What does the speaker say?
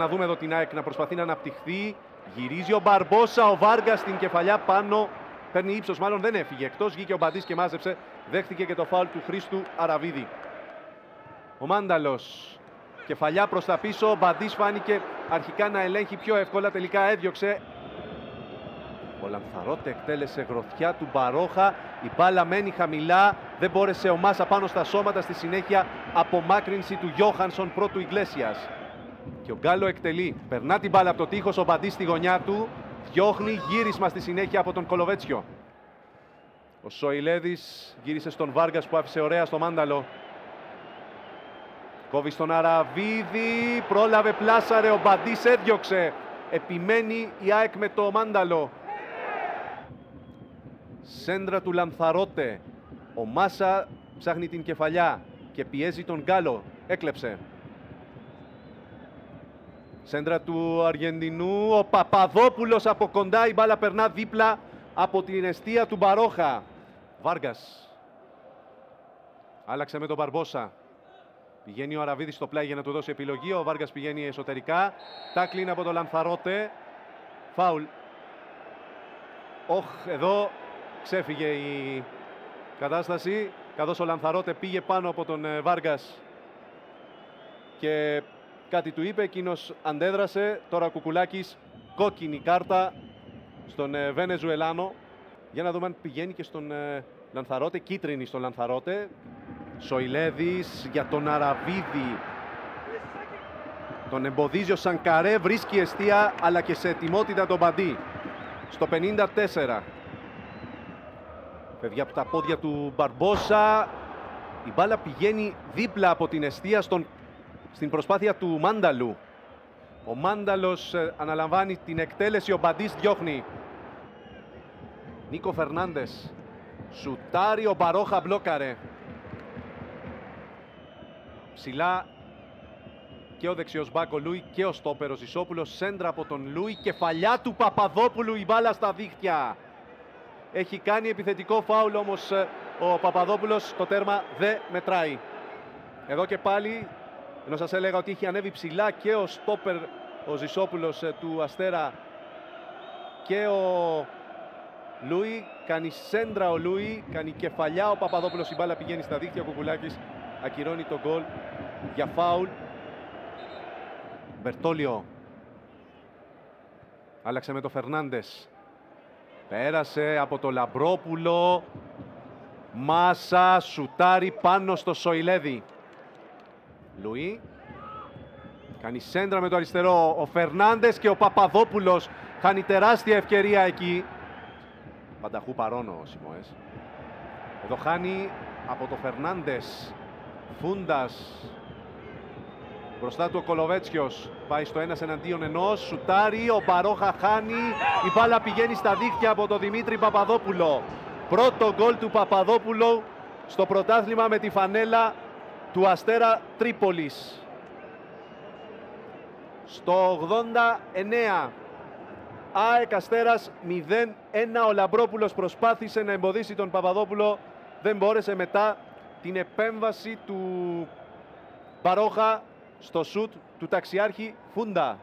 να δούμε εδώ την ΑΕΚ να προσπαθεί να αναπτυχθεί. Γυρίζει ο Μπαρμπόσα, ο Βάργας στην κεφαλιά πάνω. Παίρνει ύψος, μάλλον δεν έφυγε εκτός. Βγήκε ο Μπαντής και μάζεψε. Δέχτηκε και το φάουλ του Χρήστου Αραβίδη. Ο Μάνταλος. Κεφαλιά προς τα πίσω. Ο Μπαντής φάνηκε αρχικά να ελέγχει πιο εύκολα. Τελικά έδιωξε. Ο Λανθαρότε εκτέλεσε γροθιά του Μπαρόχα. Η μπάλα μένει χαμηλά. Δεν μπόρεσε ο Μάσα πάνω στα σώματα. Στη συνέχεια απομάκρυνση του Γιώχανσον πρώτου Ιγκλέσιας. Και ο Γκάλο εκτελεί. Περνά την μπάλα από το τείχος ο Μπαντής στη γωνιά του. Διώχνει γύρισμα στη συνέχεια από τον Κολοβέτσιο. Ο Σοηλέδης γύρισε στον Βάργας που άφησε ωραία στο Μάνταλο. Κόβει στον Αραβίδη, πρόλαβε, πλάσαρε, ο Μπαντής έδιωξε. Επιμένει η ΑΕΚ με το Μάνταλο. Σέντρα του Λανθαρότε. Ο Μάσα ψάχνει την κεφαλιά και πιέζει τον Γκάλο. Έκλεψε. Σέντρα του Αργεντινού. Ο Παπαδόπουλος από κοντά. Η μπάλα περνά δίπλα από την αιστεία του Μπαρόχα. Βάργας. Άλλαξε με τον Μπαρμπόσα. Πηγαίνει ο Αραβίδης στο πλάι για να του δώσει επιλογή. Ο Βάργας πηγαίνει εσωτερικά. Τάκλιν από τον Λανθαρότε. Φάουλ. Όχ, εδώ ξέφυγε η κατάσταση. Καθώς ο Λανθαρότε πήγε πάνω από τον ε, Βάργας και κάτι του είπε, εκείνος αντέδρασε. Τώρα ο Κουκουλάκης κόκκινη κάρτα στον ε, Βενεζουελάνο. Για να δούμε αν πηγαίνει και στον ε, Λανθαρότε, κίτρινη στον Λανθαρότε. Σοηλέδης για τον Αραβίδη. Τον εμποδίζει ο Σανκαρέ, βρίσκει αιστεία αλλά και σε ετοιμότητα τον Μπαντή. Στο 54. Φεύγει από τα πόδια του Μπαρμπόσα. Η μπάλα πηγαίνει δίπλα από την αιστεία στον, στην προσπάθεια του Μάνταλου. Ο Μάνταλος ε, αναλαμβάνει την εκτέλεση, ο Μπαντής διώχνει. Νίκο Φερνάντες. Σουτάρει, ο Μπαρόχα μπλόκαρε. Ψηλά και ο δεξιός μπάκο Λούι και ο στόπερος Ζησόπουλος. Σέντρα από τον Λούι. Κεφαλιά του Παπαδόπουλου η μπάλα στα δίχτυα. Έχει κάνει επιθετικό φάουλ όμως ε, ο Παπαδόπουλος. Το τέρμα δεν μετράει. Εδώ και πάλι, ενώ σας έλεγα ότι είχε ανέβει ψηλά και ο στόπερ ο Ζησόπουλος ε, του Αστέρα και ο Λούι. Κάνει σέντρα ο Λούι, κάνει κεφαλιά ο Παπαδόπουλος. Η μπάλα πηγαίνει στα δίχτυα. Ο Κουκουλάκης ακυρώνει τον γκολ για φάουλ. Μπερτόλιο. Άλλαξε με το Φερνάντες. Πέρασε από το Λαμπρόπουλο. Μάσα, σουτάρει πάνω στο Σοηλέδη. Λουί. Κάνει σέντρα με το αριστερό ο Φερνάντες και ο Παπαδόπουλος. Χάνει τεράστια ευκαιρία εκεί. Πανταχού παρόνο ο Σιμώες. Εδώ χάνει από το Φερνάντες. Φούντας. Μπροστά του ο Κολοβέτσιος. Πάει στο ένας εναντίον ενός. Σουτάρει. Ο Μπαρόχα χάνει. Η μπάλα πηγαίνει στα δίχτυα από τον Δημήτρη Παπαδόπουλο. Πρώτο γκολ του Παπαδόπουλου στο πρωτάθλημα με τη φανέλα του Αστέρα Τρίπολης. Στο 89 ΑΕΚ Αστέρας 0-1 ο Λαμπρόπουλος προσπάθησε να εμποδίσει τον Παπαδόπουλο δεν μπόρεσε μετά την επέμβαση του Παρόχα στο σουτ του ταξιάρχη Φούντα.